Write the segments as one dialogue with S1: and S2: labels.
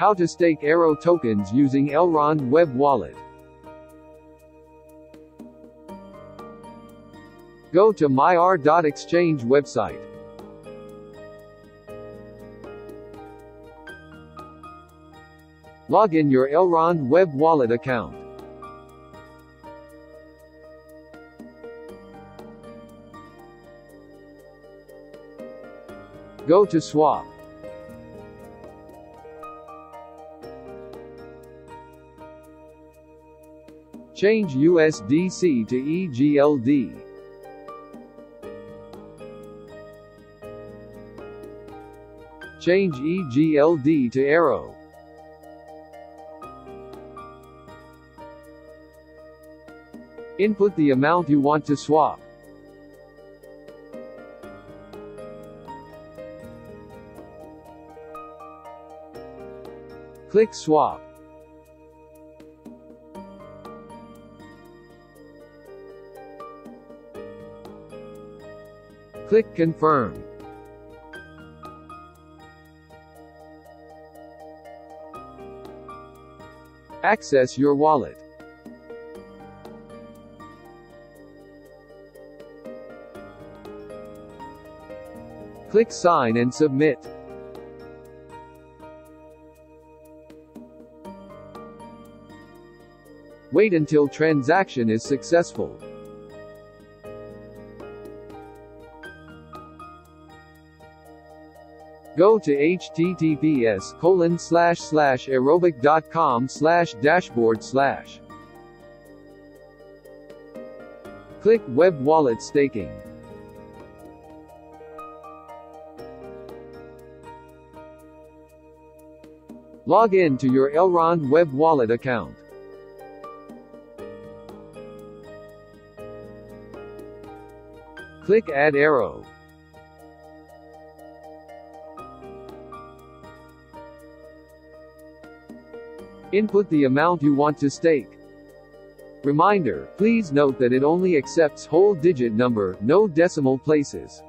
S1: How to stake AERO tokens using Elrond Web Wallet. Go to maiar.exchange website. Log in your Elrond Web Wallet account. Go to Swap. Change USDC to EGLD. Change EGLD to AERO. Input the amount you want to swap. Click Swap. Click Confirm. Access your wallet. Click Sign and Submit. Wait until transaction is successful. Go to https colon slash slash aerovek.com slash dashboard slash. Click Web Wallet Staking. Log in to your Elrond Web Wallet account. Click Add AERO. Input the amount you want to stake. Reminder, please note that it only accepts whole digit number, no decimal places.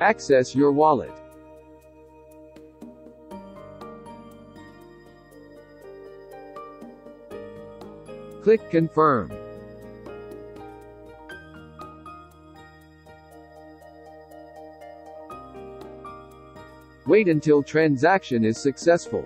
S1: Access your wallet. Click Confirm. Wait until transaction is successful.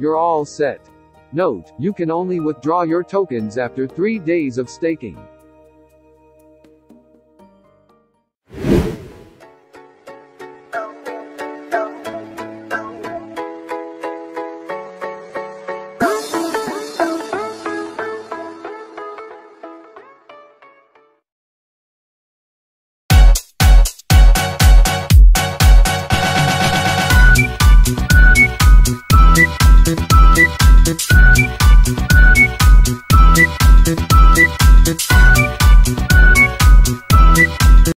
S1: You're all set. Note, you can only withdraw your tokens after 3 days of staking.